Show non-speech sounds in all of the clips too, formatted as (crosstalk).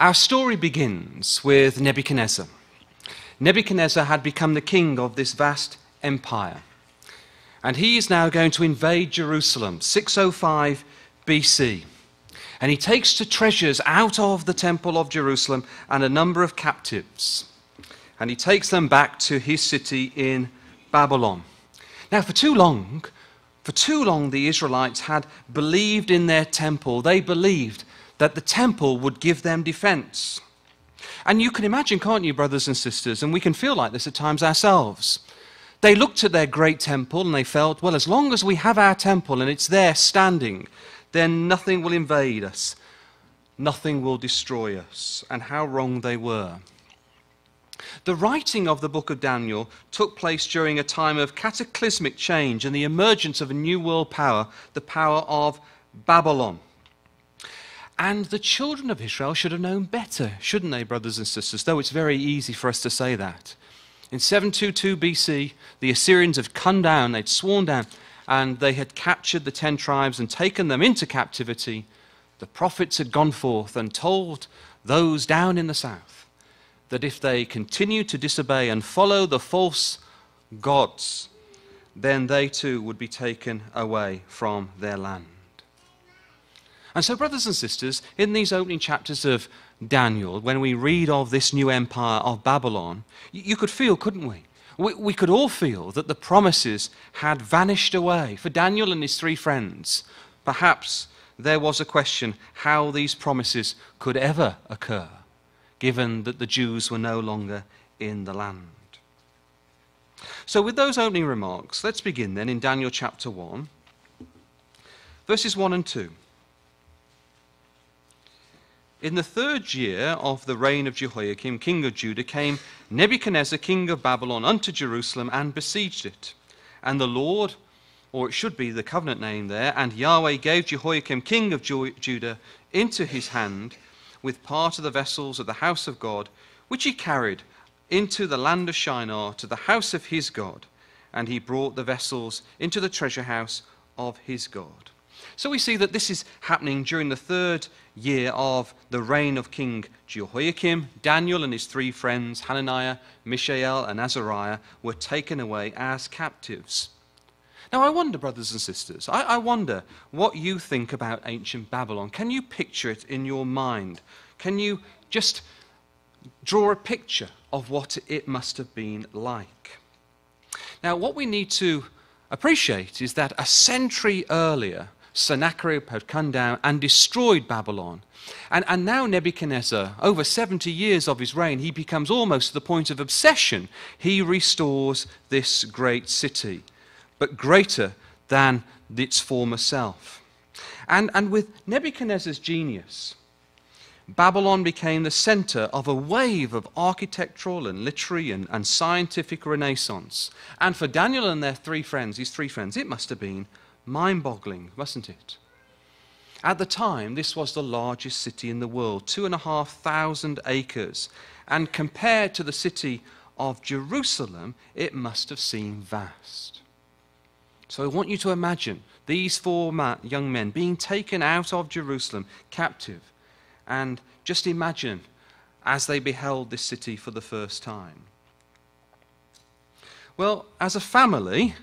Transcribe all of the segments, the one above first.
Our story begins with Nebuchadnezzar. Nebuchadnezzar had become the king of this vast empire. And he is now going to invade Jerusalem, 605 BC. And he takes the treasures out of the temple of Jerusalem and a number of captives. And he takes them back to his city in Babylon. Now, for too long, for too long, the Israelites had believed in their temple. They believed that the temple would give them defense. And you can imagine, can't you, brothers and sisters, and we can feel like this at times ourselves. They looked at their great temple and they felt, well, as long as we have our temple and it's there standing, then nothing will invade us, nothing will destroy us. And how wrong they were. The writing of the book of Daniel took place during a time of cataclysmic change and the emergence of a new world power, the power of Babylon. And the children of Israel should have known better, shouldn't they, brothers and sisters? Though it's very easy for us to say that. In 722 BC, the Assyrians had come down, they'd sworn down, and they had captured the ten tribes and taken them into captivity. The prophets had gone forth and told those down in the south that if they continued to disobey and follow the false gods, then they too would be taken away from their land. And so, brothers and sisters, in these opening chapters of Daniel, when we read of this new empire of Babylon, you could feel, couldn't we? we? We could all feel that the promises had vanished away. For Daniel and his three friends, perhaps there was a question how these promises could ever occur given that the Jews were no longer in the land. So, with those opening remarks, let's begin then in Daniel chapter 1, verses 1 and 2. In the third year of the reign of Jehoiakim, king of Judah, came Nebuchadnezzar, king of Babylon, unto Jerusalem and besieged it. And the Lord, or it should be the covenant name there, and Yahweh gave Jehoiakim, king of Judah, into his hand with part of the vessels of the house of God, which he carried into the land of Shinar to the house of his God, and he brought the vessels into the treasure house of his God. So we see that this is happening during the third year of the reign of King Jehoiakim. Daniel and his three friends, Hananiah, Mishael, and Azariah, were taken away as captives. Now, I wonder, brothers and sisters, I, I, wonder what you think about ancient Babylon. Can you picture it in your mind? Can you just draw a picture of what it must have been like? Now, what we need to appreciate is that a century earlier, Sennacherib had come down and destroyed Babylon. And, and now Nebuchadnezzar, over 70 years of his reign, he becomes almost to the point of obsession. He restores this great city but greater than its former self. And, and with Nebuchadnezzar's genius, Babylon became the center of a wave of architectural and literary and, and scientific renaissance. And for Daniel and their three friends, his three friends, it must have been mind boggling, mustn't it? At the time, this was the largest city in the world, two and a half thousand acres. And compared to the city of Jerusalem, it must have seemed vast. So I want you to imagine these four young men being taken out of Jerusalem captive. And just imagine as they beheld this city for the first time. Well, as a family,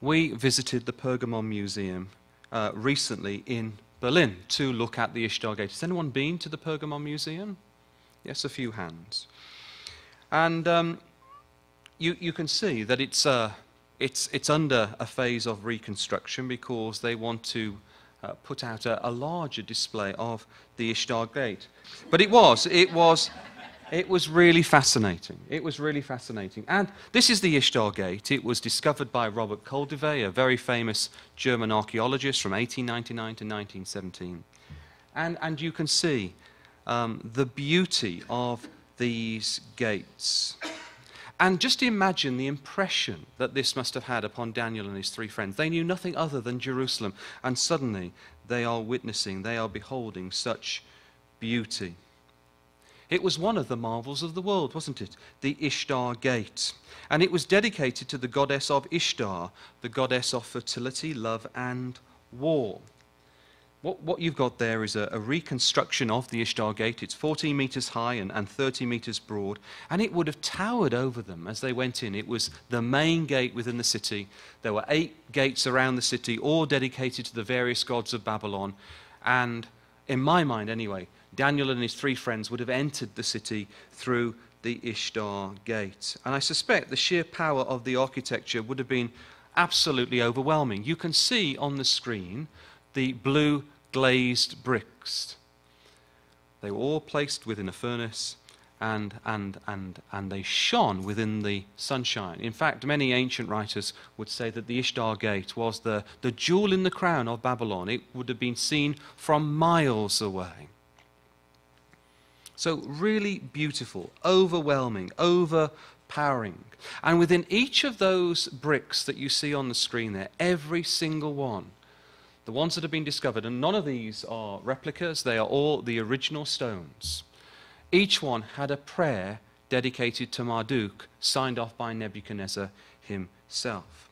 we visited the Pergamon Museum uh, recently in Berlin to look at the Ishtar Gate. Has anyone been to the Pergamon Museum? Yes, a few hands. And um, you, you can see that it's, uh, it's, it's under a phase of reconstruction because they want to uh, put out a, a, larger display of the Ishtar Gate. But it was, it was, it was really fascinating. It was really fascinating. And this is the Ishtar Gate. It was discovered by Robert Koldewey, a very famous German archaeologist from 1899 to 1917. And, and you can see um, the beauty of these gates. And just imagine the impression that this must have had upon Daniel and his three friends. They knew nothing other than Jerusalem, and suddenly they are witnessing, they are beholding such beauty. It was one of the marvels of the world, wasn't it? The Ishtar Gate. And it was dedicated to the goddess of Ishtar, the goddess of fertility, love, and war. what, what you've got there is a, a, reconstruction of the Ishtar Gate. It's 14 meters high and, and 30 meters broad, and it would have towered over them as they went in. It was the main gate within the city. There were eight gates around the city, all dedicated to the various gods of Babylon. And in my mind, anyway, Daniel and his three friends would have entered the city through the Ishtar Gate. And I suspect the sheer power of the architecture would have been absolutely overwhelming. You can see on the screen the blue glazed bricks. They were all placed within a furnace and, and, and, and they shone within the sunshine. In fact, many ancient writers would say that the Ishtar Gate was the, the jewel in the crown of Babylon. It would have been seen from miles away. So, really beautiful, overwhelming, overpowering. And within each of those bricks that you see on the screen there, every single one, the ones that have been discovered, and none of these are replicas, they are all the original stones. Each one had a prayer dedicated to Marduk, signed off by Nebuchadnezzar himself.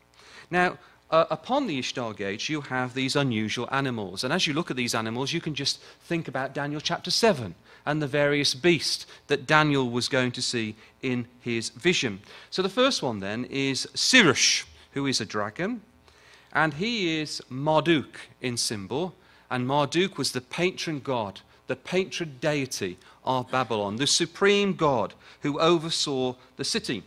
Now, uh, upon the Ishtar Gate, you have these unusual animals. And as you look at these animals, you can just think about Daniel chapter 7 and the various beasts that Daniel was going to see in his vision. So the first one then is Sirush, who is a dragon and he is Marduk in symbol, and Marduk was the patron god, the patron deity of Babylon, the supreme god who oversaw the city.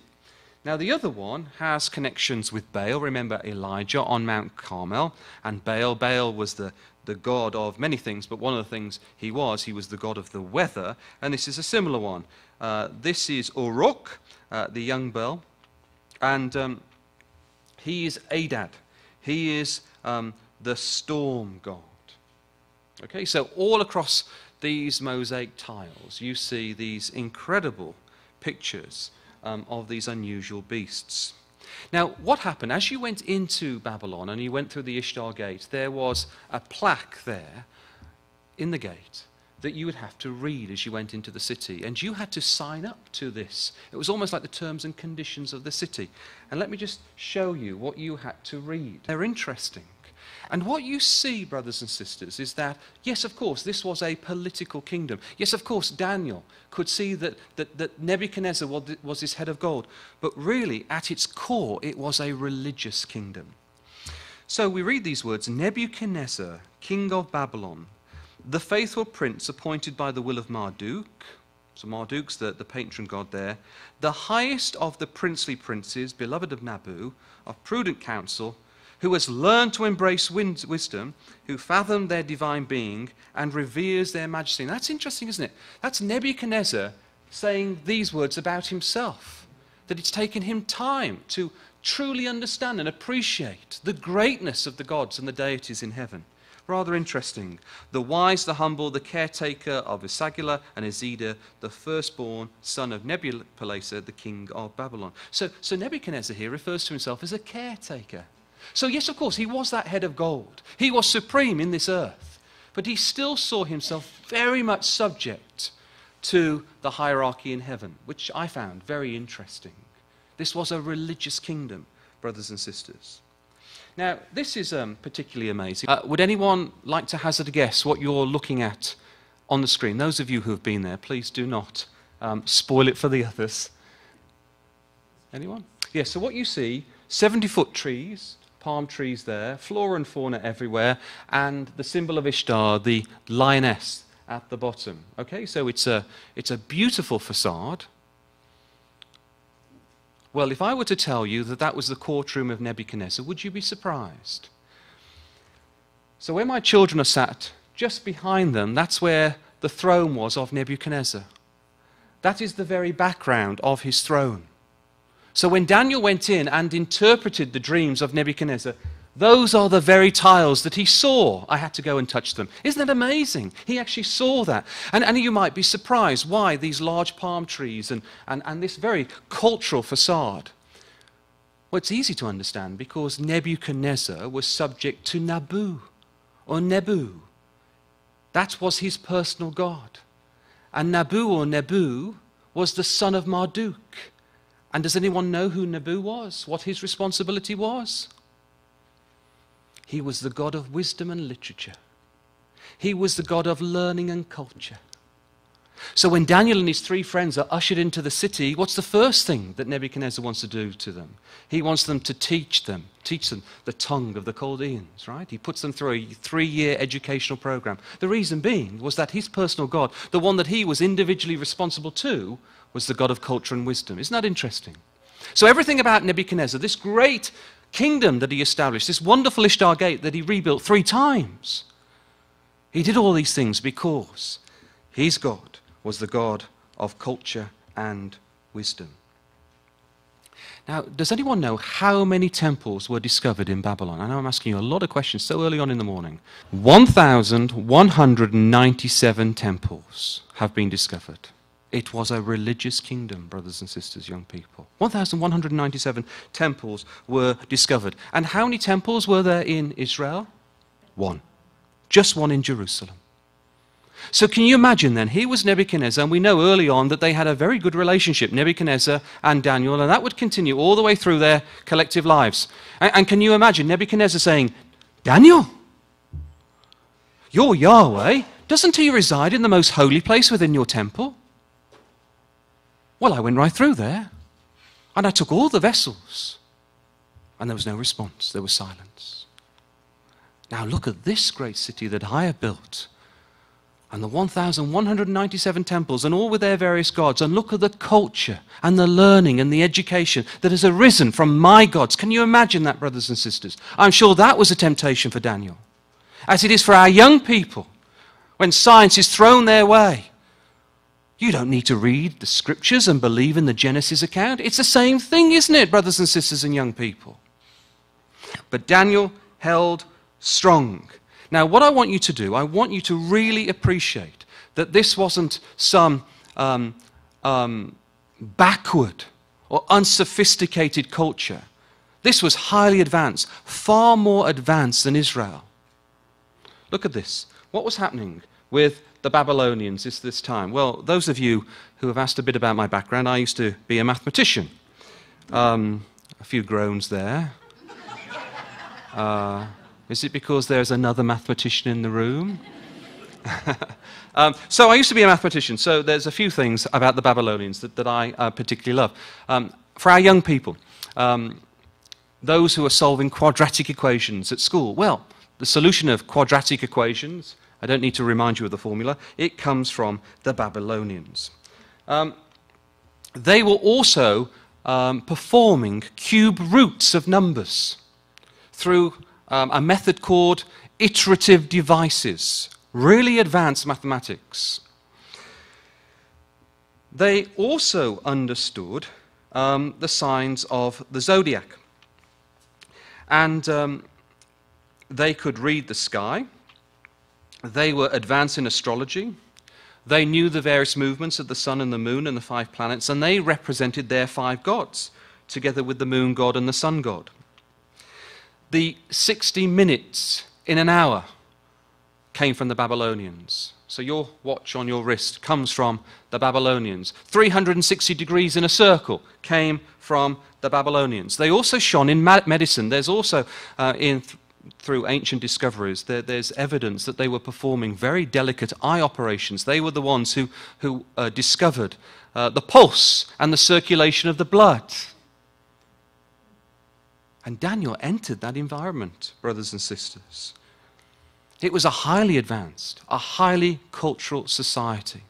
Now, the other one has connections with Baal. Remember Elijah on Mount Carmel, and Baal. Baal was the, the god of many things, but one of the things he was, he was the god of the weather, and this is a similar one. Uh, this is Uruk, uh, the young Baal, and um, he is Adad. He is um, the storm god. Okay, so all across these mosaic tiles, you see these incredible pictures um, of these unusual beasts. Now, what happened? As you went into Babylon and you went through the Ishtar Gate, there was a plaque there in the gate that you would have to read as you went into the city. And you had to sign up to this. It was almost like the terms and conditions of the city. And let me just show you what you had to read. They're interesting. And what you see, brothers and sisters, is that, yes, of course, this was a political kingdom. Yes, of course, Daniel could see that, that, that Nebuchadnezzar was, his head of gold. But really, at its core, it was a religious kingdom. So we read these words Nebuchadnezzar, king of Babylon, the faithful prince appointed by the will of Marduk, so Marduk's the, the patron god there, the highest of the princely princes, beloved of Nabu, of prudent counsel, who has learned to embrace wisdom, who fathomed their divine being, and reveres their majesty. And that's interesting, isn't it? That's Nebuchadnezzar saying these words about himself, that it's taken him time to truly understand and appreciate the greatness of the gods and the deities in heaven. Rather interesting. The wise, the humble, the caretaker of Esagila and Ezida, the firstborn son of Nebuchadnezzar, the king of Babylon. So, so Nebuchadnezzar here refers to himself as a caretaker. So, yes, of course, he was that head of gold. He was supreme in this earth. But he still saw himself very much subject to the hierarchy in heaven, which I found very interesting. This was a religious kingdom, brothers and sisters. Now, this is um, particularly amazing. Uh, would anyone like to hazard a guess what you're looking at on the screen? Those of you who have been there, please do not um, spoil it for the others. Anyone? Yes, yeah, so what you see 70 foot trees, palm trees there, flora and fauna everywhere, and the symbol of Ishtar, the lioness at the bottom. Okay, so it's a, it's a beautiful facade. Well, if I were to tell you that that was the courtroom of Nebuchadnezzar, would you be surprised? So, where my children are sat, just behind them, that's where the throne was of Nebuchadnezzar. That is the very background of his throne. So, when Daniel went in and interpreted the dreams of Nebuchadnezzar, those are the very tiles that he saw. I had to go and touch them. Isn't that amazing? He actually saw that. And, and you might be surprised why these large palm trees and, and, and this very cultural facade. Well, it's easy to understand because Nebuchadnezzar was subject to Nabu or Nebu. That was his personal god. And Nabu or Nebu was the son of Marduk. And does anyone know who Nabu was? What his responsibility was? He was the God of wisdom and literature. He was the God of learning and culture. So when Daniel and his three friends are ushered into the city, what's the first thing that Nebuchadnezzar wants to do to them? He wants them to teach them, teach them the tongue of the Chaldeans, right? He puts them through a three year educational program. The reason being was that his personal God, the one that he was individually responsible to, was the God of culture and wisdom. Isn't that interesting? So everything about Nebuchadnezzar, this great kingdom that he established, this wonderful Ishtar Gate that he rebuilt three times, he did all these things because his God was the God of culture and wisdom. Now, does anyone know how many temples were discovered in Babylon? I know I'm asking you a lot of questions so early on in the morning. 1,197 temples have been discovered. It was a religious kingdom, brothers and sisters, young people. 1,197 temples were discovered. And how many temples were there in Israel? One. Just one in Jerusalem. So, can you imagine then? He was Nebuchadnezzar, and we know early on that they had a very good relationship, Nebuchadnezzar and Daniel, and that would continue all the way through their collective lives. And, and can you imagine Nebuchadnezzar saying, Daniel, your Yahweh, doesn't he reside in the most holy place within your temple? Well, I went right through there, and I took all the vessels, and there was no response, there was silence. Now, look at this great city that I have built and the 1,197 temples, and all with their various gods, and look at the culture and the learning and the education that has arisen from my gods. Can you imagine that, brothers and sisters? I'm sure that was a temptation for Daniel, as it is for our young people when science is thrown their way. You don't need to read the scriptures and believe in the Genesis account. It's the same thing, isn't it, brothers and sisters and young people? But Daniel held strong now, what I want you to do, I want you to really appreciate that this wasn't some um, um, backward or unsophisticated culture. This was highly advanced, far more advanced than Israel. Look at this. What was happening with the Babylonians at this time? Well, those of you who have asked a bit about my background, I used to be a mathematician. Um, a few groans there. Uh, is it because there's another mathematician in the room? (laughs) um, so I used to be a mathematician, so there's a few things about the Babylonians that, that I uh, particularly love. Um, for our young people, um, those who are solving quadratic equations at school, well, the solution of quadratic equations, I don't need to remind you of the formula, it comes from the Babylonians. Um, they were also um, performing cube roots of numbers through um, a method called iterative devices, really advanced mathematics. They also understood um, the signs of the zodiac. And um, they could read the sky. They were advanced in astrology. They knew the various movements of the sun and the moon and the five planets, and they represented their five gods, together with the moon god and the sun god the 60 minutes in an hour came from the Babylonians. So your watch on your wrist comes from the Babylonians. 360 degrees in a circle came from the Babylonians. They also shone in medicine. There's also uh, in through ancient discoveries, there, there's evidence that they were performing very delicate eye operations. They were the ones who, who uh, discovered uh, the pulse and the circulation of the blood. And Daniel entered that environment, brothers and sisters. It was a highly advanced, a highly cultural society.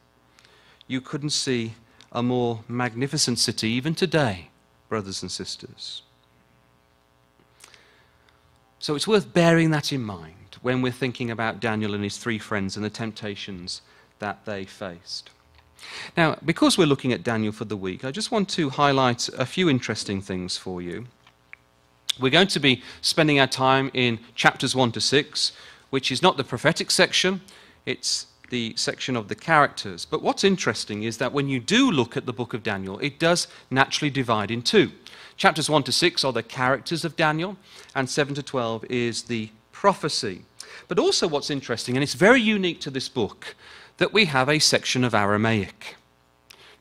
You couldn't see a more magnificent city even today, brothers and sisters. So it's worth bearing that in mind when we're thinking about Daniel and his three friends and the temptations that they faced. Now, because we're looking at Daniel for the week, I just want to highlight a few interesting things for you. We're going to be spending our time in chapters 1 to 6, which is not the prophetic section, it's the section of the characters. But what's interesting is that when you do look at the book of Daniel, it does naturally divide in two. Chapters 1 to 6 are the characters of Daniel, and 7 to 12 is the prophecy. But also, what's interesting, and it's very unique to this book, that we have a section of Aramaic.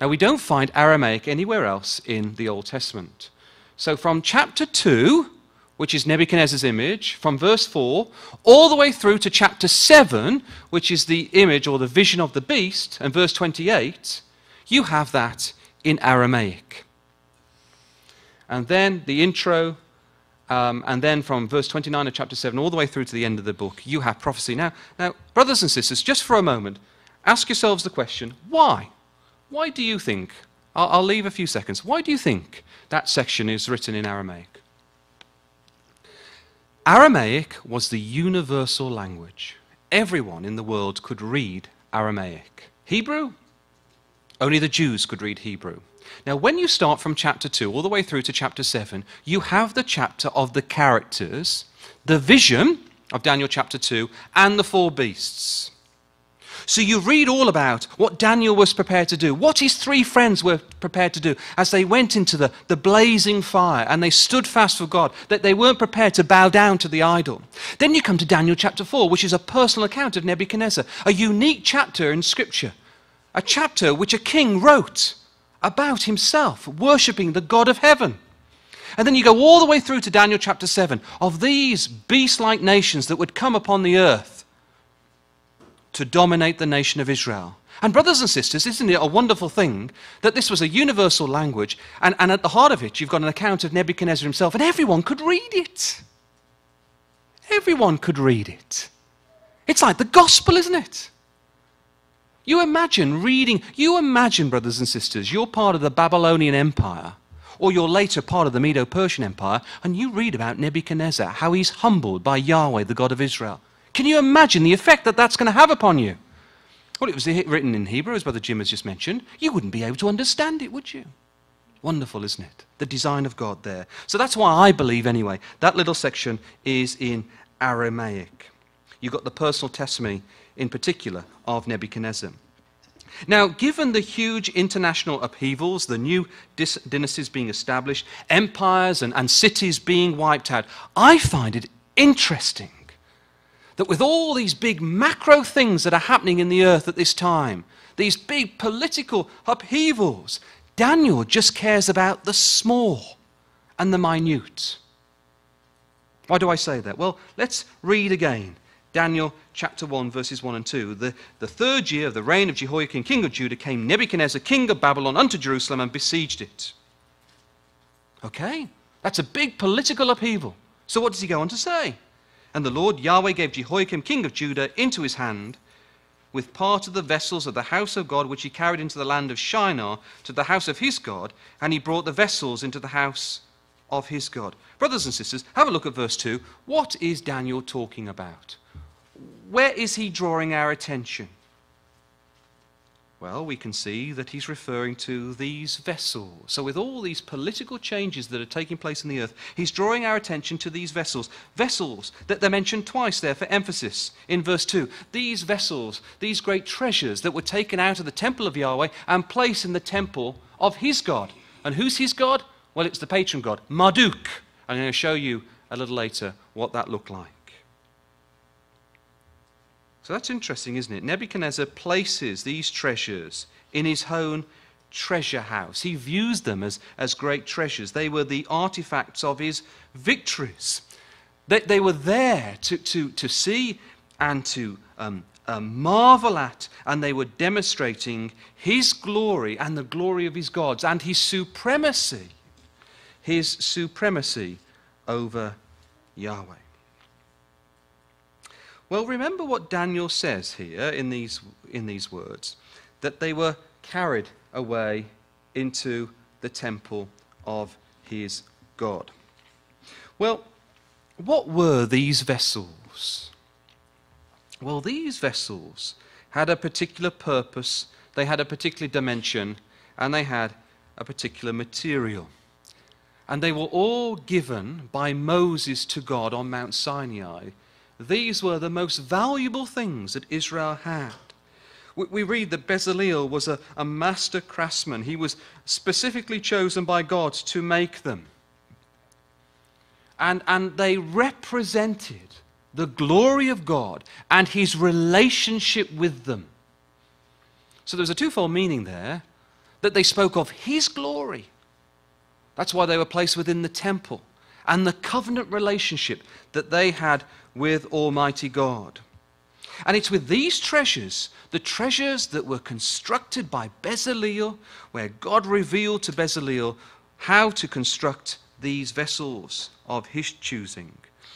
Now, we don't find Aramaic anywhere else in the Old Testament. So from chapter 2, which is Nebuchadnezzar's image, from verse 4 all the way through to chapter 7, which is the image or the vision of the beast, and verse 28, you have that in Aramaic. And then the intro, um, and then from verse 29 of chapter 7 all the way through to the end of the book, you have prophecy. Now, now, brothers and sisters, just for a moment, ask yourselves the question why? Why do you think? I'll, I'll leave a few seconds. Why do you think that section is written in Aramaic? Aramaic was the universal language. Everyone in the world could read Aramaic. Hebrew? Only the Jews could read Hebrew. Now, when you start from chapter 2 all the way through to chapter 7, you have the chapter of the characters, the vision of Daniel chapter 2, and the four beasts. So you read all about what Daniel was prepared to do, what his three friends were prepared to do as they went into the, the blazing fire and they stood fast for God, that they weren't prepared to bow down to the idol. Then you come to Daniel chapter 4, which is a personal account of Nebuchadnezzar, a unique chapter in Scripture, a chapter which a king wrote about himself, worshipping the God of heaven. And then you go all the way through to Daniel chapter 7 of these beast like nations that would come upon the earth to dominate the nation of Israel. And, brothers and sisters, isn't it a wonderful thing that this was a universal language, and, and at the heart of it, you've got an account of Nebuchadnezzar himself, and everyone could read it. Everyone could read it. It's like the gospel, isn't it? You imagine reading, you imagine, brothers and sisters, you're part of the Babylonian Empire, or you're later part of the Medo Persian Empire, and you read about Nebuchadnezzar, how he's humbled by Yahweh, the God of Israel. Can you imagine the effect that that's going to have upon you? Well, it was written in Hebrew, as Brother Jim has just mentioned. You wouldn't be able to understand it, would you? Wonderful, isn't it? The design of God there. So that's why I believe, anyway, that little section is in Aramaic. You've got the personal testimony, in particular, of Nebuchadnezzar. Now, given the huge international upheavals, the new dynasties being established, empires and, and cities being wiped out, I find it interesting that with all these big macro things that are happening in the earth at this time, these big political upheavals, Daniel just cares about the small and the minute. Why do I say that? Well, let's read again. Daniel chapter 1, verses 1 and 2. The, the third year of the reign of Jehoiakim, king of Judah, came Nebuchadnezzar, king of Babylon, unto Jerusalem and besieged it. Okay? That's a big political upheaval. So, what does he go on to say? And the Lord Yahweh gave Jehoiakim, king of Judah, into his hand with part of the vessels of the house of God, which he carried into the land of Shinar to the house of his God, and he brought the vessels into the house of his God. Brothers and sisters, have a look at verse 2. What is Daniel talking about? Where is he drawing our attention? Well, we can see that he's referring to these vessels. So, with all these political changes that are taking place in the earth, he's drawing our attention to these vessels. Vessels that they're mentioned twice there for emphasis in verse 2. These vessels, these great treasures that were taken out of the temple of Yahweh and placed in the temple of his God. And who's his God? Well, it's the patron God, Marduk. I'm going to show you a little later what that looked like. So that's interesting, isn't it? Nebuchadnezzar places these treasures in his own treasure house. He views them as, as great treasures. They were the artifacts of his victories. They, they were there to, to, to see and to um, uh, marvel at, and they were demonstrating his glory and the glory of his gods and his supremacy, his supremacy over Yahweh. Well, remember what Daniel says here in these, in these words that they were carried away into the temple of his God. Well, what were these vessels? Well, these vessels had a particular purpose, they had a particular dimension, and they had a particular material. And they were all given by Moses to God on Mount Sinai these were the most valuable things that Israel had. We read that Bezalel was a, a master craftsman. He was specifically chosen by God to make them. And, and they represented the glory of God and his relationship with them. So there was a twofold meaning there that they spoke of his glory. That's why they were placed within the temple. And the covenant relationship that they had with Almighty God. And it's with these treasures, the treasures that were constructed by Bezaleel, where God revealed to Bezaleel how to construct these vessels of his choosing.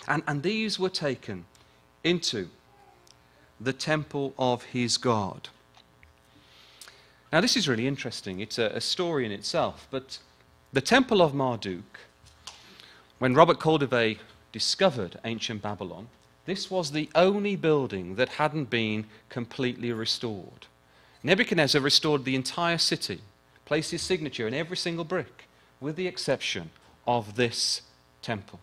And, and these were taken into the temple of his God. Now, this is really interesting. It's a, a story in itself, but the temple of Marduk, when Robert Koldewey discovered ancient Babylon, this was the only building that hadn't been completely restored. Nebuchadnezzar restored the entire city, placed his signature in every single brick, with the exception of this temple.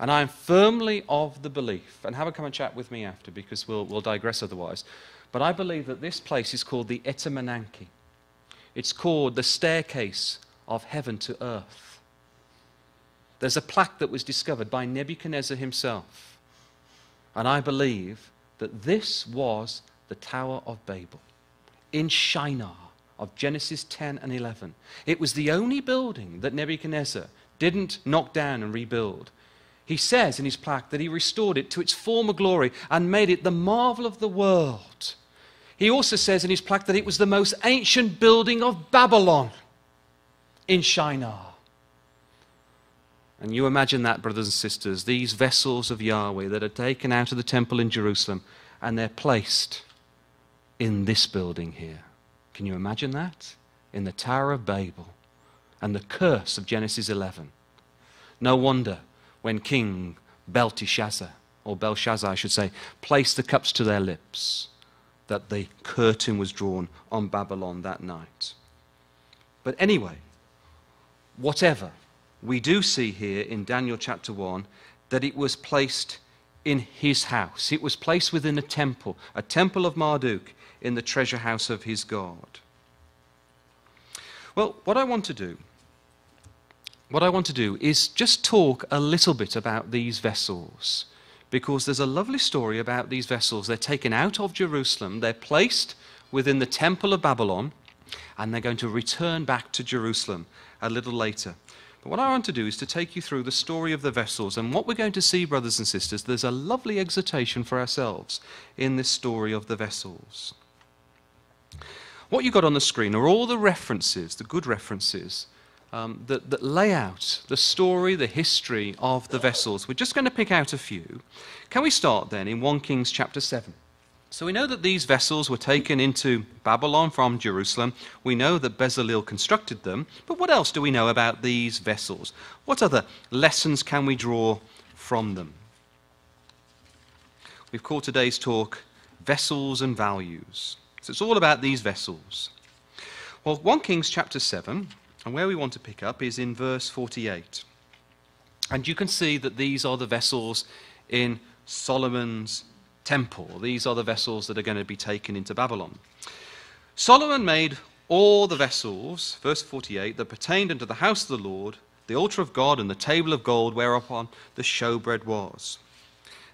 And I am firmly of the belief, and have a come and chat with me after because we'll, we'll digress otherwise, but I believe that this place is called the Etemenanki. It's called the staircase of heaven to earth. There's a plaque that was discovered by Nebuchadnezzar himself. And I believe that this was the Tower of Babel in Shinar of Genesis 10 and 11. It was the only building that Nebuchadnezzar didn't knock down and rebuild. He says in his plaque that he restored it to its former glory and made it the marvel of the world. He also says in his plaque that it was the most ancient building of Babylon in Shinar. And you imagine that, brothers and sisters, these vessels of Yahweh that are taken out of the temple in Jerusalem and they're placed in this building here. Can you imagine that? In the Tower of Babel and the curse of Genesis 11. No wonder when King Belteshazzar, or Belshazzar, I should say, placed the cups to their lips, that the curtain was drawn on Babylon that night. But anyway, whatever, we do see here in Daniel chapter 1 that it was placed in his house. It was placed within a temple, a temple of Marduk, in the treasure house of his God. Well, what I want to do what I want to do is just talk a little bit about these vessels because there's a lovely story about these vessels. They're taken out of Jerusalem, they're placed within the Temple of Babylon, and they're going to return back to Jerusalem a little later. But what I want to do is to take you through the story of the vessels. And what we're going to see, brothers and sisters, there's a lovely exhortation for ourselves in this story of the vessels. What you got on the screen are all the references, the good references um, that, that lay out the story, the history of the vessels. We're just going to pick out a few. Can we start then in 1 Kings chapter 7? So we know that these vessels were taken into Babylon from Jerusalem. We know that Bezalel constructed them. But what else do we know about these vessels? What other lessons can we draw from them? We've called today's talk Vessels and Values. So it's all about these vessels. Well, 1 Kings chapter 7, and where we want to pick up is in verse 48. And you can see that these are the vessels in Solomon's temple. These are the vessels that are going to be taken into Babylon. Solomon made all the vessels, verse 48, that pertained unto the house of the Lord, the altar of God, and the table of gold whereupon the showbread was.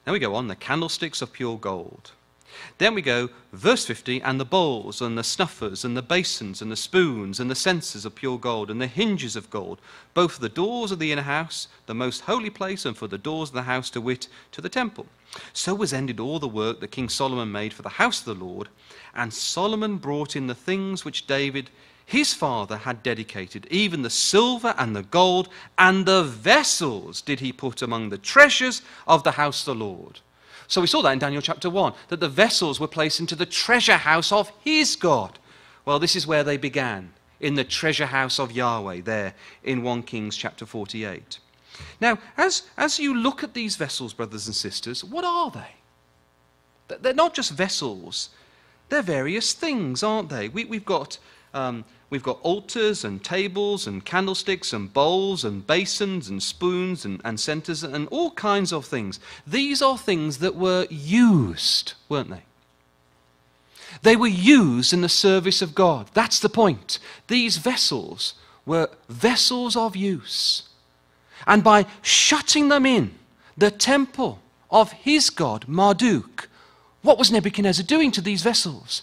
Then we go on, the candlesticks of pure gold. Then we go, verse 50, and the bowls, and the snuffers, and the basins, and the spoons, and the censers of pure gold, and the hinges of gold, both for the doors of the inner house, the most holy place, and for the doors of the house, to wit, to the temple. So was ended all the work that King Solomon made for the house of the Lord. And Solomon brought in the things which David his father had dedicated, even the silver and the gold, and the vessels did he put among the treasures of the house of the Lord. So we saw that in Daniel chapter 1, that the vessels were placed into the treasure house of his God. Well, this is where they began, in the treasure house of Yahweh, there in 1 Kings chapter 48. Now, as, as you look at these vessels, brothers and sisters, what are they? They're not just vessels, they're various things, aren't they? We, we've got um, We've got altars and tables and candlesticks and bowls and basins and spoons and, and censers and all kinds of things. These are things that were used, weren't they? They were used in the service of God. That's the point. These vessels were vessels of use. And by shutting them in, the temple of his God, Marduk, what was Nebuchadnezzar doing to these vessels?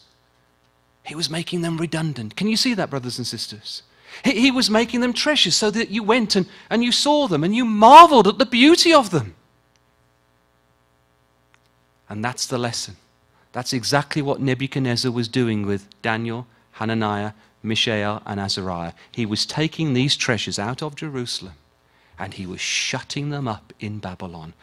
He was making them redundant. Can you see that, brothers and sisters? He, he was making them treasures so that you went and, and you saw them and you marveled at the beauty of them. And that's the lesson. That's exactly what Nebuchadnezzar was doing with Daniel, Hananiah, Mishael, and Azariah. He was taking these treasures out of Jerusalem and he was shutting them up in Babylon.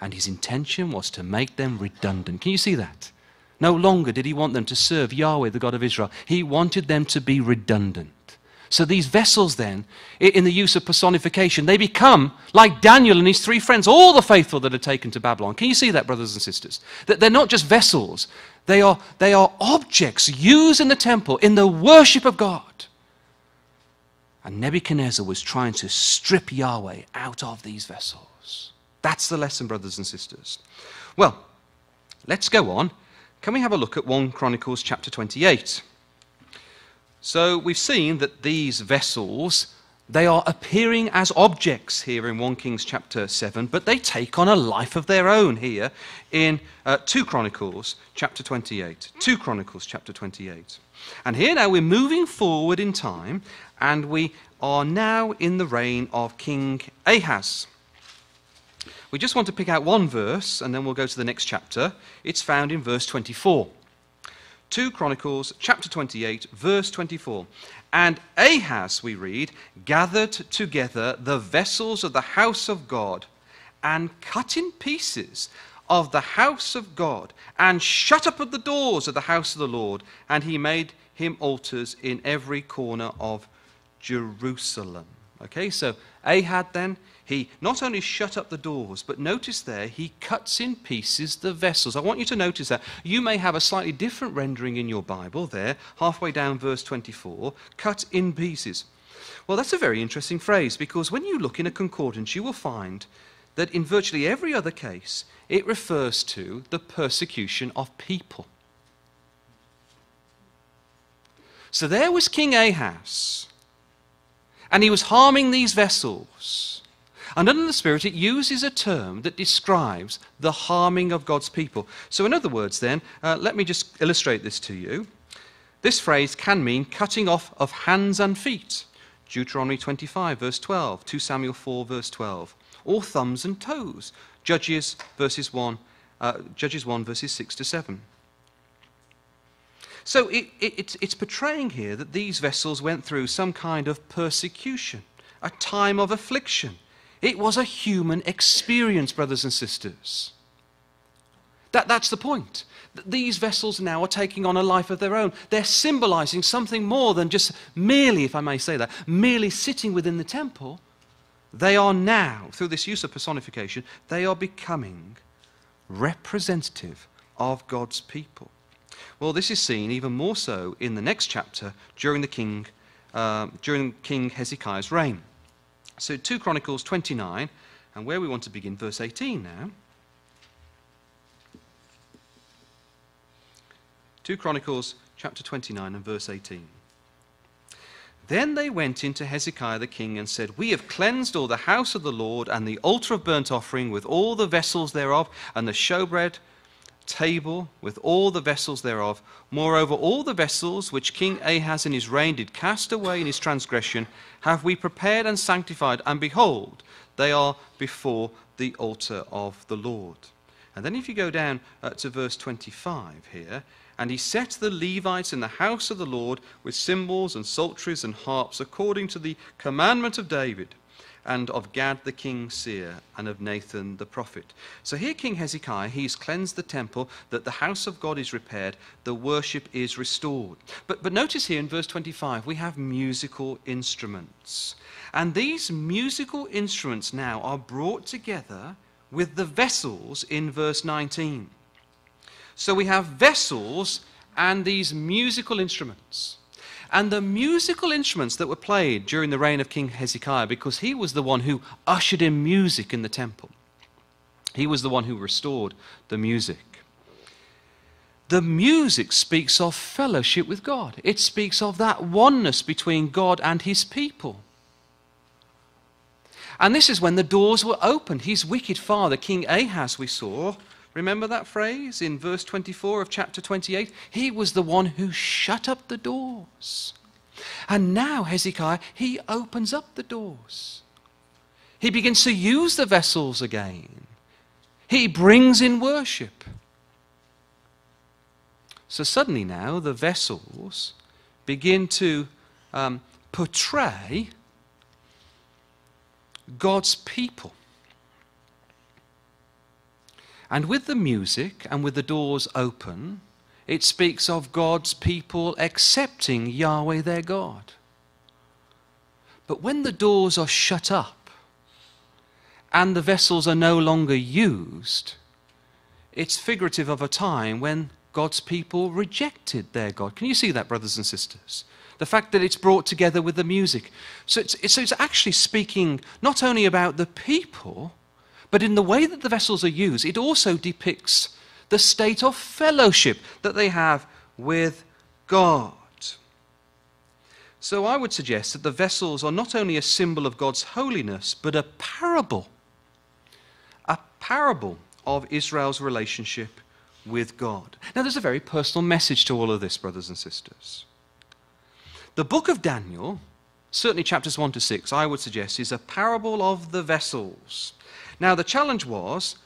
And his intention was to make them redundant. Can you see that? No longer did he want them to serve Yahweh, the God of Israel. He wanted them to be redundant. So these vessels, then, in the use of personification, they become like Daniel and his three friends, all the faithful that are taken to Babylon. Can you see that, brothers and sisters? That they're not just vessels, they are, they are objects used in the temple in the worship of God. And Nebuchadnezzar was trying to strip Yahweh out of these vessels. That's the lesson, brothers and sisters. Well, let's go on. Can we have a look at 1 Chronicles chapter 28? So we've seen that these vessels, they are appearing as objects here in 1 Kings chapter 7, but they take on a life of their own here in uh, 2 Chronicles chapter 28. 2 Chronicles chapter 28. And here now we're moving forward in time, and we are now in the reign of King Ahaz. We just want to pick out one verse, and then we'll go to the next chapter. It's found in verse 24. 2 Chronicles chapter 28, verse 24. And Ahaz, we read, gathered together the vessels of the house of God and cut in pieces of the house of God and shut up at the doors of the house of the Lord. And he made him altars in every corner of Jerusalem. Okay, so Ahaz then, he not only shut up the doors, but notice there, he cuts in pieces the vessels. I want you to notice that. You may have a slightly different rendering in your Bible there, halfway down verse 24, cut in pieces. Well, that's a very interesting phrase because when you look in a concordance, you will find that in virtually every other case, it refers to the persecution of people. So there was King Ahaz, and he was harming these vessels. And under the Spirit, it uses a term that describes the harming of God's people. So, in other words, then, uh, let me just illustrate this to you. This phrase can mean cutting off of hands and feet. Deuteronomy 25, verse 12, 2 Samuel 4, verse 12, or thumbs and toes. Judges, verses 1, uh, Judges 1, verses 6 to 7. So it, it, it's portraying here that these vessels went through some kind of persecution, a time of affliction. It was a human experience, brothers and sisters. That, that's the point. These vessels now are taking on a life of their own. They're symbolizing something more than just merely, if I may say that, merely sitting within the temple. They are now, through this use of personification, they are becoming representative of God's people. Well, this is seen even more so in the next chapter during the king, uh, during King Hezekiah's reign. So 2 Chronicles 29, and where we want to begin, verse 18 now. 2 Chronicles chapter 29 and verse 18. Then they went into Hezekiah the king and said, We have cleansed all the house of the Lord and the altar of burnt offering with all the vessels thereof and the showbread table with all the vessels thereof. Moreover, all the vessels which King Ahaz in his reign did cast away in his transgression have we prepared and sanctified, and behold, they are before the altar of the Lord. And then if you go down uh, to verse 25 here, and he set the Levites in the house of the Lord with cymbals and psalteries and harps according to the commandment of David and of Gad the king seer, and of Nathan the prophet. So here, King Hezekiah, he's cleansed the temple, that the house of God is repaired, the worship is restored. But, but notice here in verse 25, we have musical instruments. And these musical instruments now are brought together with the vessels in verse 19. So we have vessels and these musical instruments. And the musical instruments that were played during the reign of King Hezekiah, because he was the one who ushered in music in the temple, he was the one who restored the music. The music speaks of fellowship with God. It speaks of that oneness between God and his people. And this is when the doors were opened. His wicked father, King Ahaz, we saw, Remember that phrase in verse 24 of chapter 28? He was the one who shut up the doors. And now Hezekiah, he opens up the doors. He begins to use the vessels again. He brings in worship. So suddenly now the vessels begin to um, portray God's people. And with the music and with the doors open, it speaks of God's people accepting Yahweh their God. But when the doors are shut up and the vessels are no longer used, it's figurative of a time when God's people rejected their God. Can you see that, brothers and sisters? The fact that it's brought together with the music. So it's, it's, it's actually speaking not only about the people, but in the way that the vessels are used, it also depicts the state of fellowship that they have with God. So I would suggest that the vessels are not only a symbol of God's holiness, but a parable. A parable of Israel's relationship with God. Now, there's a very personal message to all of this, brothers and sisters. The book of Daniel, certainly chapters 1 to 6, I would suggest, is a parable of the vessels. Now, the challenge was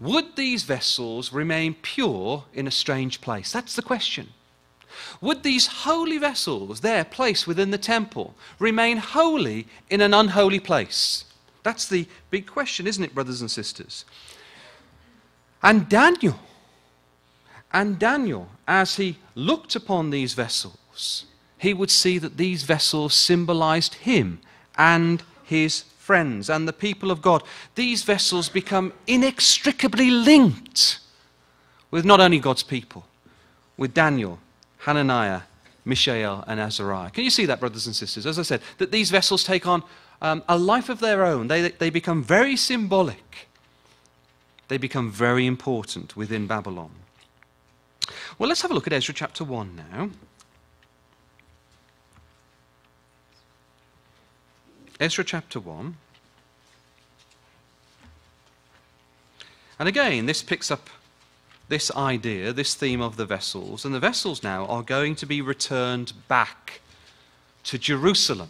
would these vessels remain pure in a strange place? That's the question. Would these holy vessels, there placed within the temple, remain holy in an unholy place? That's the big question, isn't it, brothers and sisters? And Daniel, and Daniel, as he looked upon these vessels, he would see that these vessels symbolized him and his friends and the people of God, these vessels become inextricably linked with not only God's people, with Daniel, Hananiah, Mishael, and Azariah. Can you see that, brothers and sisters? As I said, that these vessels take on um, a life of their own. They, they become very symbolic. They become very important within Babylon. Well, let's have a look at Ezra chapter 1 now. Ezra chapter 1. And again, this picks up this idea, this theme of the vessels. And the vessels now are going to be returned back to Jerusalem.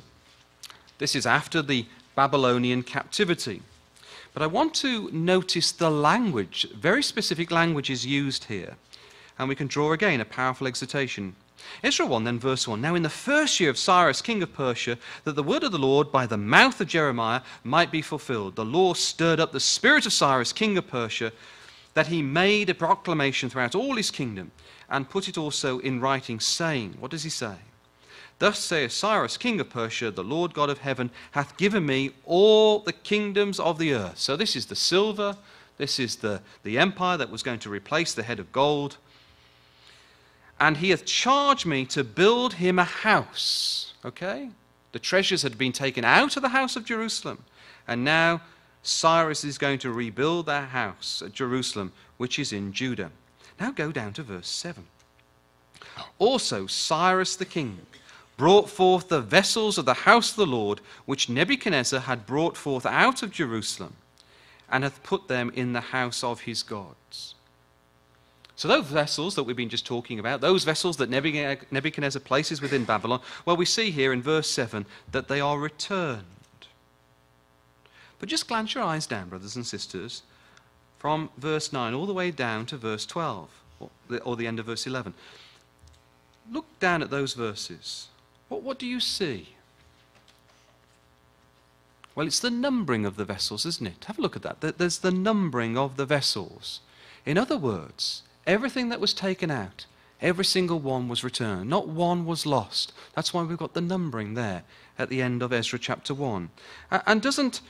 This is after the Babylonian captivity. But I want to notice the language, very specific language is used here. And we can draw again a powerful exhortation Ezra 1, then verse 1. Now, in the first year of Cyrus, king of Persia, that the word of the Lord by the mouth of Jeremiah might be fulfilled, the Lord stirred up the spirit of Cyrus, king of Persia, that he made a proclamation throughout all his kingdom and put it also in writing, saying, What does he say? Thus saith Cyrus, king of Persia, the Lord God of heaven hath given me all the kingdoms of the earth. So this is the silver, this is the, the empire that was going to replace the head of gold and he hath charged me to build him a house. Okay? The treasures had been taken out of the house of Jerusalem, and now Cyrus is going to rebuild that house at Jerusalem, which is in Judah. Now go down to verse 7. Also, Cyrus the king brought forth the vessels of the house of the Lord, which Nebuchadnezzar had brought forth out of Jerusalem, and hath put them in the house of his gods. So, those vessels that we've been just talking about, those vessels that Nebuchadnezzar places within Babylon, well, we see here in verse 7 that they are returned. But just glance your eyes down, brothers and sisters, from verse 9 all the way down to verse 12, or the, end of verse 11. Look down at those verses. What, what do you see? Well, it's the numbering of the vessels, isn't it? Have a look at that. There's the numbering of the vessels. In other words, Everything that was taken out, every single one was returned. Not one was lost. That's why we've got the numbering there at the end of Ezra chapter 1. And doesn't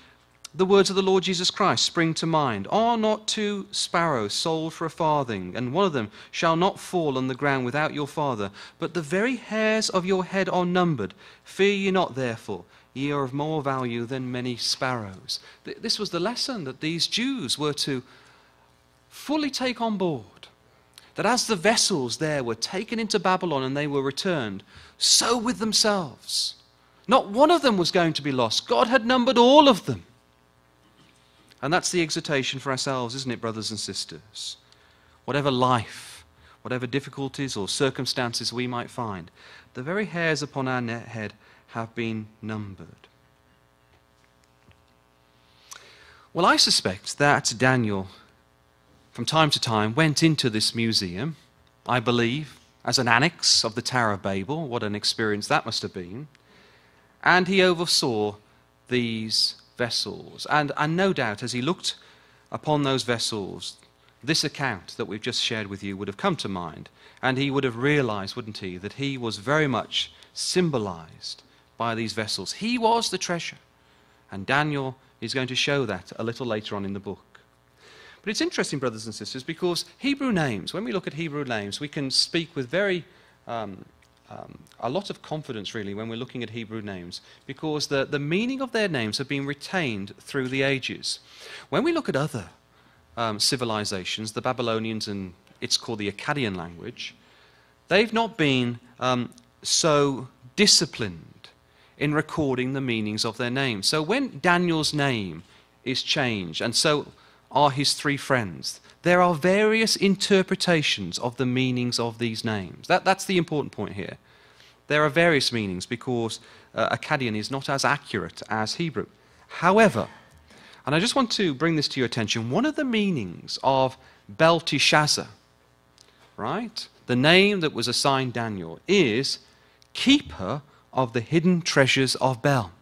the words of the Lord Jesus Christ spring to mind? Are not two sparrows sold for a farthing, and one of them shall not fall on the ground without your Father? But the very hairs of your head are numbered. Fear ye not, therefore. Ye are of more value than many sparrows. This was the lesson that these Jews were to fully take on board that as the vessels there were taken into Babylon and they were returned, so with themselves. Not one of them was going to be lost. God had numbered all of them. And that's the exhortation for ourselves, isn't it, brothers and sisters? Whatever life, whatever difficulties or circumstances we might find, the very hairs upon our head have been numbered. Well, I suspect that Daniel, from time to time, went into this museum, I believe, as an annex of the Tower of Babel. What an experience that must have been. And he oversaw these vessels. And, and no doubt, as he looked upon those vessels, this account that we've just shared with you would have come to mind. And he would have realized, wouldn't he, that he was very much symbolized by these vessels. He was the treasure. And Daniel is going to show that a little later on in the book. But it's interesting, brothers and sisters, because Hebrew names, when we look at Hebrew names, we can speak with very um, um, a lot of confidence, really, when we're looking at Hebrew names, because the, the meaning of their names have been retained through the ages. When we look at other um, civilizations, the Babylonians and it's called the Akkadian language, they've not been um, so disciplined in recording the meanings of their names. So when Daniel's name is changed, and so are his three friends, there are various interpretations of the meanings of these names. That, that's the important point here. There are various meanings because uh, Akkadian is not as accurate as Hebrew. However, and I just want to bring this to your attention, one of the meanings of Belteshazzar, right, the name that was assigned Daniel, is keeper of the hidden treasures of Bel.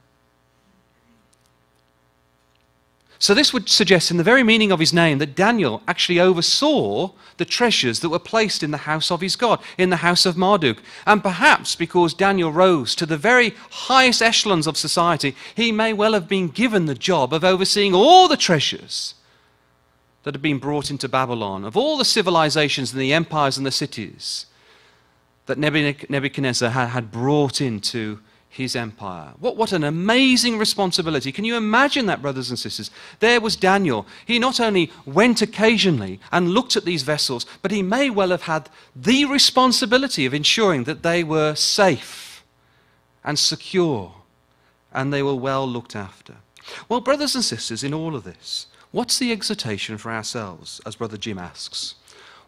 So, this would suggest, in the very meaning of his name, that Daniel actually oversaw the treasures that were placed in the house of his God, in the house of Marduk. And perhaps because Daniel rose to the very highest echelons of society, he may well have been given the job of overseeing all the treasures that had been brought into Babylon, of all the civilizations and the empires and the cities that Nebuchadnezzar had brought into his empire. What, what an amazing responsibility. Can you imagine that, brothers and sisters? There was Daniel. He not only went occasionally and looked at these vessels, but he may well have had the responsibility of ensuring that they were safe and secure and they were well looked after. Well, brothers and sisters, in all of this, what's the exhortation for ourselves, as Brother Jim asks?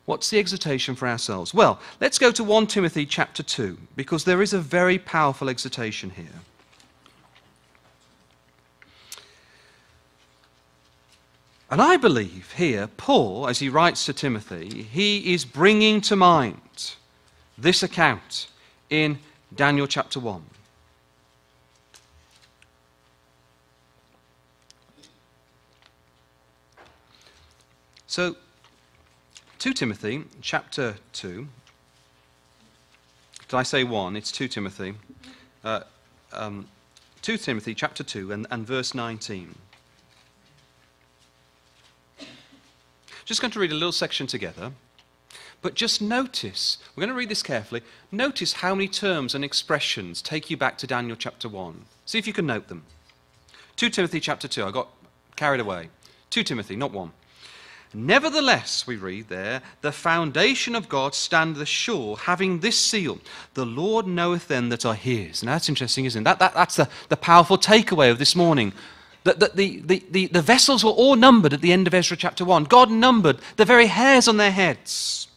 What's the exhortation for ourselves? Well, let's go to 1 Timothy chapter 2, because there is a very powerful exhortation here. And I believe here, Paul, as he writes to Timothy, he is bringing to mind this account in Daniel chapter 1. So, 2 Timothy chapter 2. Did I say 1? It's 2 Timothy. Uh, um, 2 Timothy chapter 2 and, and verse 19. Just going to read a little section together. But just notice, we're going to read this carefully. Notice how many terms and expressions take you back to Daniel chapter 1. See if you can note them. 2 Timothy chapter 2. I got carried away. 2 Timothy, not 1. Nevertheless, we read there, the foundation of God standeth sure, having this seal The Lord knoweth them that are his. And that's interesting, isn't it? That, that, that's the, the powerful takeaway of this morning. That, that the, the, the, the vessels were all numbered at the end of Ezra chapter 1. God numbered the very hairs on their heads.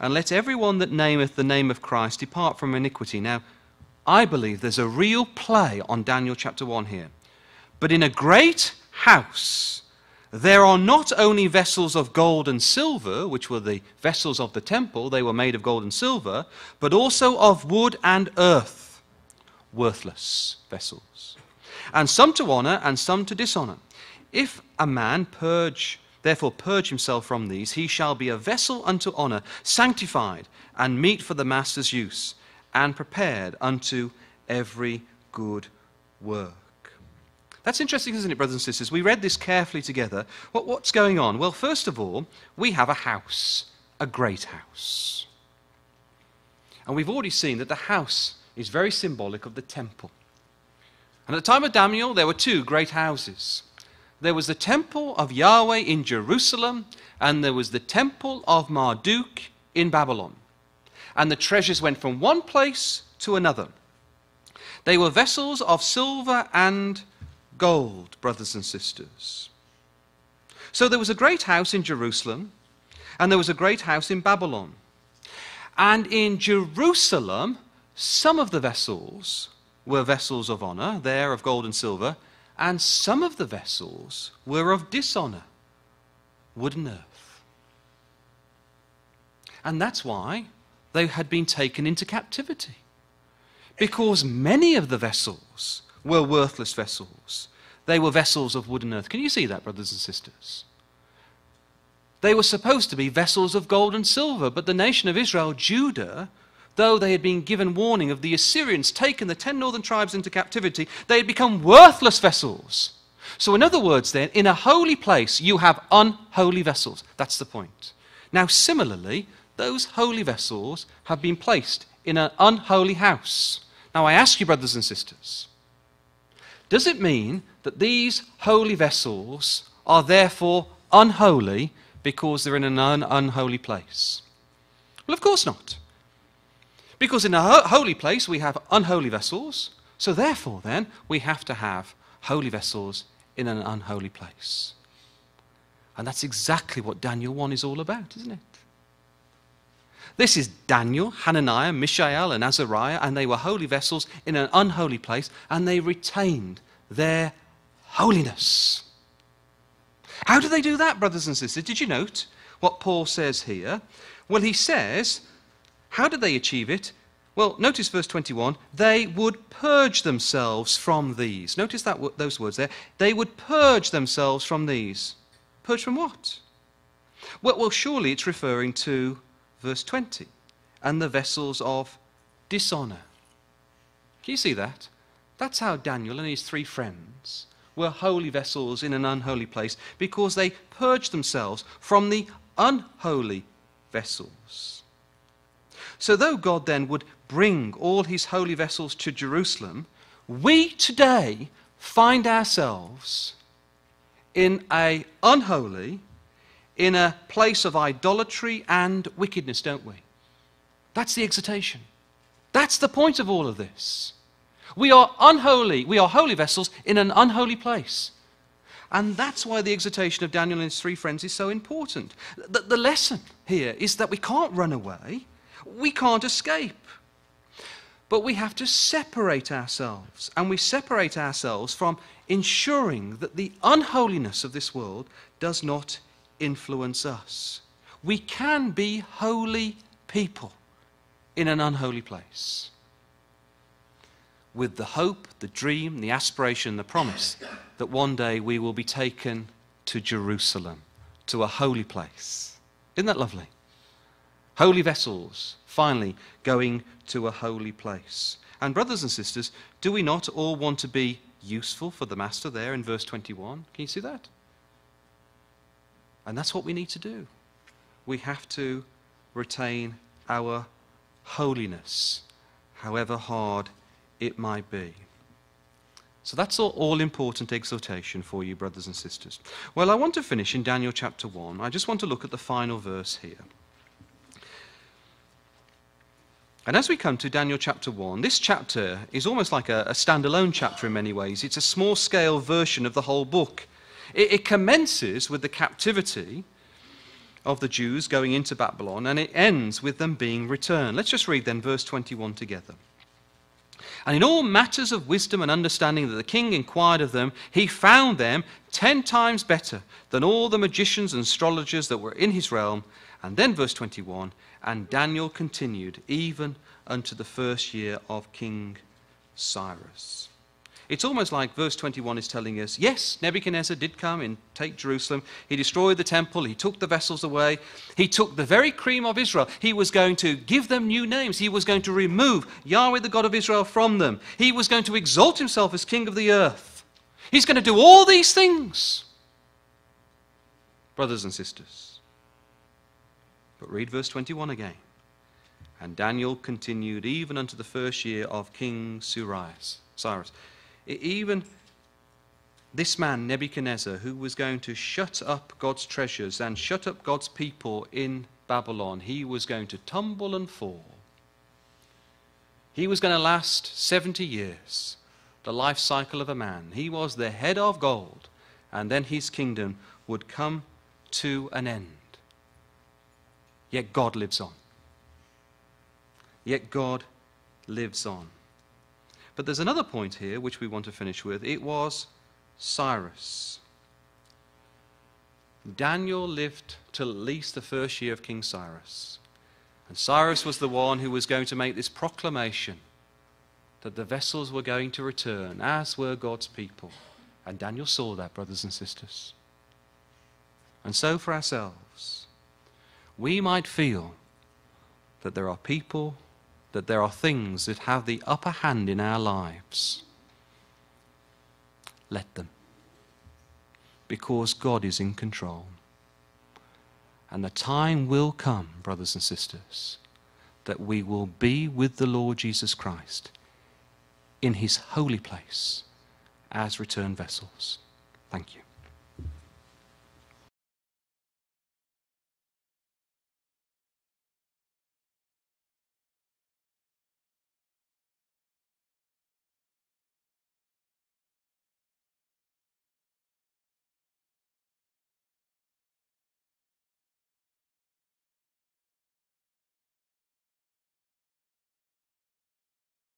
And let everyone that nameth the name of Christ depart from iniquity. Now, I believe there's a real play on Daniel chapter 1 here. But in a great house, there are not only vessels of gold and silver, which were the vessels of the temple, they were made of gold and silver, but also of wood and earth, worthless vessels. And some to honor and some to dishonor. If a man purge, therefore purge himself from these, he shall be a vessel unto honor, sanctified, and meet for the master's use, and prepared unto every good work. That's interesting, isn't it, brothers and sisters? We read this carefully together. What, what's going on? Well, first of all, we have a house, a great house. And we've already seen that the house is very symbolic of the temple. And at the time of Daniel, there were two great houses. There was the temple of Yahweh in Jerusalem, and there was the temple of Marduk in Babylon. And the treasures went from one place to another. They were vessels of silver and gold, brothers and sisters. So there was a great house in Jerusalem, And there was a great house in Babylon. And in Jerusalem, some of the vessels were vessels of honor, there of gold and silver, and some of the vessels were of dishonor, wood and earth. And that's why they had been taken into captivity. Because many of the vessels were worthless vessels. They were vessels of wood and earth. Can you see that, brothers and sisters? They were supposed to be vessels of gold and silver, but the nation of Israel, Judah, though they had been given warning of the Assyrians taking the ten northern tribes into captivity, they had become worthless vessels. So, in other words, then, in a holy place, you have unholy vessels. That's the point. Now, similarly, those holy vessels have been placed in an unholy house. Now, I ask you, brothers and sisters, does it mean that these holy vessels are therefore unholy because they're in an un- unholy place? Well, of course not. Because in a ho- holy place we have unholy vessels, so therefore, then, we have to have holy vessels in an unholy place. And that's exactly what Daniel 1 is all about, isn't it? This is Daniel, Hananiah, Mishael, and Azariah, and they were holy vessels in an unholy place, and they retained their holiness. How do they do that, brothers and sisters? Did you note what Paul says here? Well, he says, how did they achieve it? Well, notice verse 21 they would purge themselves from these. Notice that, those words there. They would purge themselves from these. Purge from what? Well, well, surely it's referring to verse 20 and the vessels of dishonor. Can you see that? That's how Daniel and his three friends were holy vessels in an unholy place because they purged themselves from the unholy vessels. So, though God then would bring all his holy vessels to Jerusalem, we today find ourselves in a unholy, in a place of idolatry and wickedness, don't we? That's the exhortation. That's the point of all of this. We are unholy. We are holy vessels in an unholy place. And that's why the exhortation of Daniel and his three friends is so important. The, the lesson here is that we can't run away, we can't escape. But we have to separate ourselves. And we separate ourselves from ensuring that the unholiness of this world does not influence us. We can be holy people in an unholy place with the hope, the dream, the aspiration, the promise that one day we will be taken to Jerusalem, to a holy place. Isn't that lovely? Holy vessels, finally going to a holy place. And, brothers and sisters, do we not all want to be useful for the Master there in verse 21? Can you see that? And that's what we need to do. We have to retain our holiness, however hard it might be. So that's all, all, important exhortation for you, brothers and sisters. Well, I want to finish in Daniel chapter 1. I just want to look at the final verse here. And as we come to Daniel chapter 1, this chapter is almost like a, a standalone chapter in many ways. It's a small scale version of the whole book. It, it commences with the captivity of the Jews going into Babylon, and it ends with them being returned. Let's just read then verse 21 together. And in all matters of wisdom and understanding that the king inquired of them, he found them ten times better than all the magicians and astrologers that were in his realm. And then, verse 21 And Daniel continued even unto the first year of King Cyrus. It's almost like verse 21 is telling us yes, Nebuchadnezzar did come and take Jerusalem. He destroyed the temple. He took the vessels away. He took the very cream of Israel. He was going to give them new names. He was going to remove Yahweh, the God of Israel, from them. He was going to exalt himself as king of the earth. He's going to do all these things. Brothers and sisters. But read verse 21 again. And Daniel continued even unto the first year of King Cyrus. Cyrus even this man, Nebuchadnezzar, who was going to shut up God's treasures and shut up God's people in Babylon, he was going to tumble and fall. He was going to last 70 years, the life cycle of a man. He was the head of gold, and then his kingdom would come to an end. Yet God lives on. Yet God lives on. But there's another point here which we want to finish with. It was Cyrus. Daniel lived till at least the first year of King Cyrus. And Cyrus was the one who was going to make this proclamation that the vessels were going to return, as were God's people. And Daniel saw that, brothers and sisters. And so for ourselves, we might feel that there are people, that there are things that have the upper hand in our lives. Let them. Because God is in control. And the time will come, brothers and sisters, that we will be with the Lord Jesus Christ in his holy place as return vessels. Thank you.